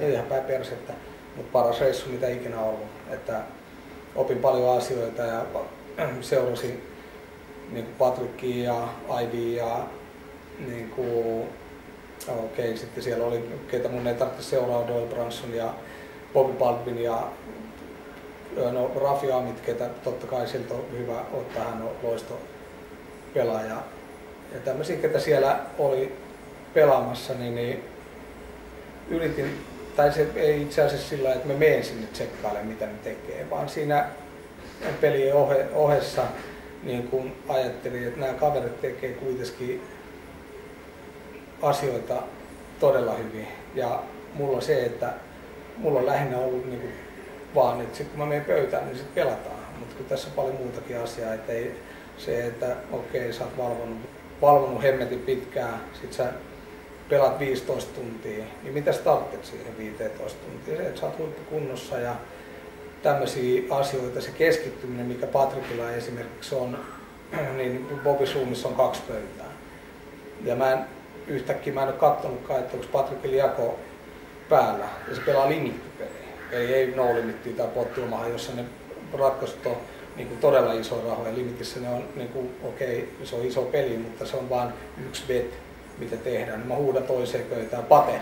Ei ihan päin persettä, mutta paras reissu mitä ikinä ollut. Että opin paljon asioita ja seurasin niin Patrickia ja Ivy ja niin kuin, okay, sitten siellä oli, ketä mun ei tarvitse seuraa, Doyle Branson ja Bobby Baldwin ja no, Rafi Amit, ketä totta kai siltä on hyvä ottaa, hän on loisto pelaaja. Ja tämmöisiä, ketä siellä oli pelaamassa, niin, niin yritin, tai se ei itse asiassa sillä että me menen sinne tsekkailemaan, mitä ne tekee, vaan siinä pelien ohe, ohessa niin kun ajattelin, että nämä kaverit tekee kuitenkin asioita todella hyvin. Ja mulla on se, että mulla on lähinnä ollut niin kuin vaan, että sitten kun mä menen pöytään, niin sitten pelataan. Mutta kun tässä on paljon muutakin asiaa, että ei se, että okei, sä oot valvonut, valvonut hemmetin pitkään, sit sä pelat 15 tuntia, niin mitä tarvitset siihen 15 tuntia? Se, että sä oot huippukunnossa ja tämmöisiä asioita, se keskittyminen, mikä Patrikilla esimerkiksi on, niin Bobby Zoomissa on kaksi pöytää. Ja mä en, yhtäkkiä mä en ole katsonutkaan, että onko Patrikilla jako päällä ja se pelaa limittipeliä. Eli ei no limittiä tai pottiumahan, jossa ne ratkaisut on niin kuin todella iso rahoja. Limitissä ne on, niin okei, okay, se on iso peli, mutta se on vain yksi bet, mitä tehdään. Niin mä huudan toiseen pöytään, pate.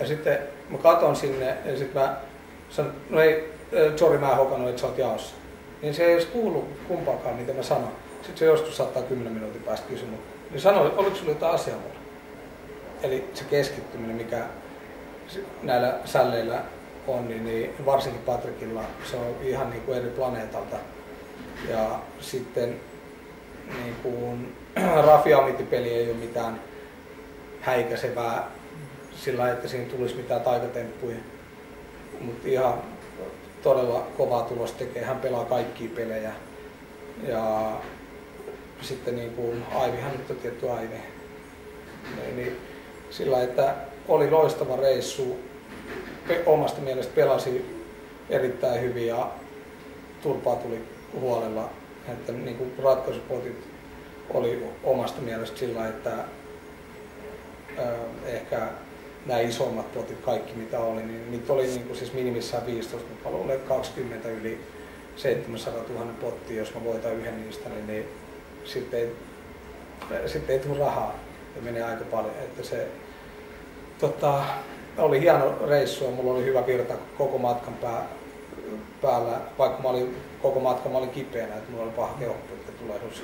Ja sitten mä katon sinne ja sitten mä sanon, no ei, sorry mä en hokannut, että sä oot jaossa. Niin se ei edes kuulu kumpaakaan, mitä mä sanon. Sitten se joskus saattaa 10 minuutin päästä kysyä, niin sanoi, oliko sulla jotain asiaa mulle? Eli se keskittyminen, mikä näillä sälleillä on, niin, niin varsinkin Patrikilla se on ihan niin kuin eri planeetalta. Ja sitten niin kuin, Rafi peli ei ole mitään häikäisevää sillä että siinä tulisi mitään taikatemppuja. Mutta ihan todella kovaa tulos tekee. Hän pelaa kaikkia pelejä. Ja sitten niin kuin Aivihan nyt on tietty Aivi. Niin, niin sillä että oli loistava reissu. Omasta mielestä pelasi erittäin hyvin ja turpaa tuli huolella. Että niin kuin ratkaisupotit oli omasta mielestä sillä, että ehkä nämä isommat potit, kaikki mitä oli, niin niitä oli niin kuin siis minimissään 15, mutta luulen 20 yli 700 000 pottia, jos mä voitan yhden niistä, niin, niin sitten ei, sitten ei tule rahaa ja menee aika paljon. Että se, tota, oli hieno reissu ja mulla oli hyvä virta koko matkan pää, päällä, vaikka mä olin koko matkan mä olin kipeänä, että mulla oli paha keuhko, että tulehdus.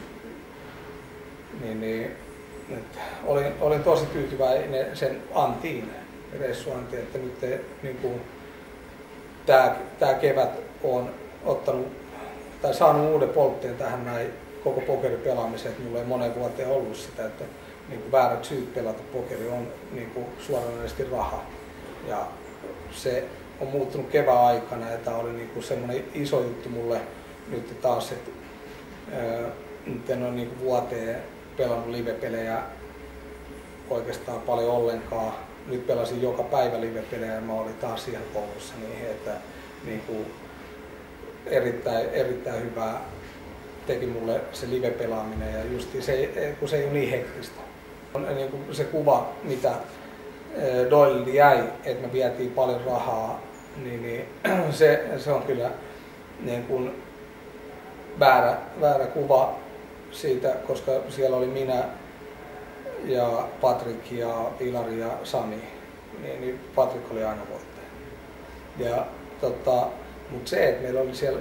Niin, niin, että olin, olin tosi tyytyväinen sen Antiin, reissu Antiin, että nyt te, niin kuin, tää, tää kevät on ottanut tai saanut uuden poltteen tähän näin koko pokeripelaamiseen, että mulla ei monen vuoteen ollut sitä, että niin kuin väärät syyt pelata pokeri on niin kuin suoranaisesti raha. Ja se on muuttunut kevään aikana ja tämä oli niin kuin semmoinen iso juttu mulle nyt taas, että nyt en ole niin kuin vuoteen pelannut live-pelejä oikeastaan paljon ollenkaan. Nyt pelasin joka päivä live-pelejä ja mä olin taas ihan koulussa niihin, että niin kuin erittäin, erittäin hyvää teki mulle se live-pelaaminen ja just se, kun se ei ole niin hektistä. On niin kuin se kuva, mitä Doyle jäi, että me vietiin paljon rahaa, niin, niin se, se on kyllä niin kuin väärä, väärä kuva siitä, koska siellä oli minä ja Patrick ja Ilari ja Sami, niin, niin Patrick oli aina voittaja. Ja, tota, mutta se, että meillä oli siellä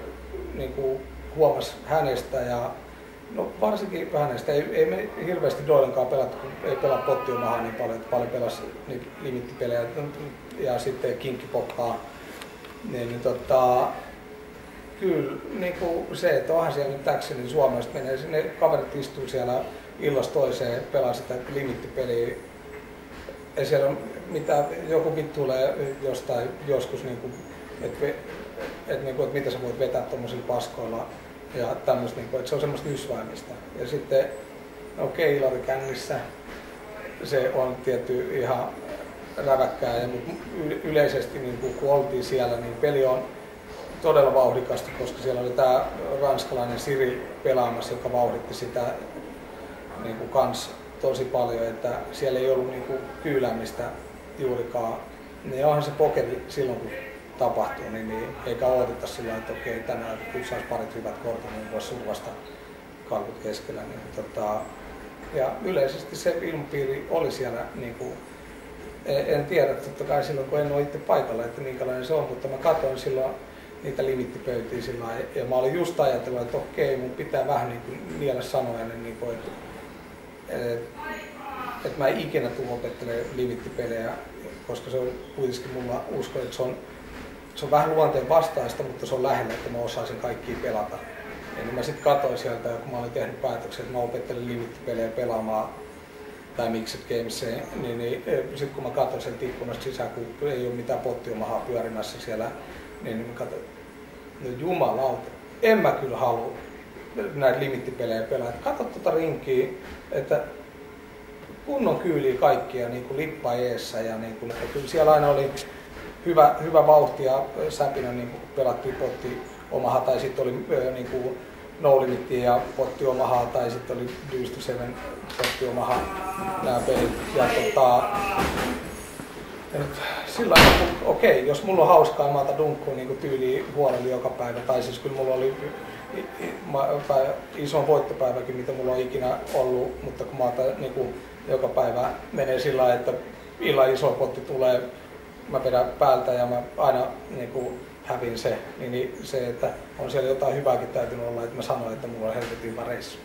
niin kuin huomas hänestä ja no varsinkin hänestä, ei, ei me hirveästi Doilenkaan pelattu, kun ei pelaa pottiomahaa niin paljon, että paljon pelasi niitä limittipelejä ja sitten kinkkipokkaa. Niin, niin tota, kyllä niin kuin se, että onhan siellä nyt täksi, niin Suomesta menee sinne, kaverit istuu siellä illasta toiseen, pelaa sitä limittipeliä. Ei siellä ole mitään, joku tulee jostain joskus, niin kuin, että, että, niin kuin, että mitä sä voit vetää tuommoisilla paskoilla ja tämmöistä, niin että se on semmoista nysväämistä. Ja sitten, okei, okay, kännissä, se on tietty ihan räväkkää, ja, mutta yleisesti niin kuin, kun oltiin siellä, niin peli on todella vauhdikasta, koska siellä oli tämä ranskalainen Siri pelaamassa, joka vauhditti sitä niin kuin kans tosi paljon, että siellä ei ollut niin kuin kyyläämistä juurikaan niin onhan se pokeri silloin kun tapahtuu, niin, niin eikä odoteta sillä että okei tänään kun saisi parit hyvät kortit, niin voisi survasta kalvot keskellä. Niin, tota, ja yleisesti se ilmapiiri oli siellä niin kuin, en tiedä totta kai silloin kun en ole itse paikalla, että minkälainen se on, mutta mä katsoin silloin niitä limittipöytiä sillä ja mä olin just ajatellut, että okei, mun pitää vähän niin kuin mielessä sanoa ennen, niin kuin, että, että, mä en ikinä tule opettelemaan limittipelejä, koska se on kuitenkin mulla uskon, että se on, se on vähän luonteen vastaista, mutta se on lähellä, että mä osaisin kaikkia pelata. Eli mä sitten katsoin sieltä, kun mä olin tehnyt päätöksen, että mä opettelen limittipelejä pelaamaan tai Mixed Games, niin, niin sitten kun mä katsoin sen ikkunasta sisään, kun ei ole mitään pottiomahaa pyörimässä siellä, niin, niin mä katsoin, no jumalauta, en mä kyllä halua näitä limittipelejä pelaa. Katso tuota rinkiä, että kunnon kyyliä kaikkia niin kuin lippa eessä ja niin kuin, että kyllä siellä aina oli hyvä, hyvä vauhti ja säpinä niin pelattiin potti omaha tai sitten oli niin kuin, no ja potti omaha tai sitten oli Deuce Seven potti omaha nämä pelit. Ja tota, sillä okei, okay, jos mulla on hauskaa, mä otan dunkkuun niin tyyliin huolella joka päivä, tai siis kyllä mulla oli iso voittopäiväkin, mitä mulla on ikinä ollut, mutta kun mä otan niin kuin, joka päivä menee sillä että illan iso potti tulee, mä vedän päältä ja mä aina niin kuin, hävin se, niin, niin se, että on siellä jotain hyvääkin täytynyt olla, että mä sanoin, että mulla on helvetin hyvä reissu.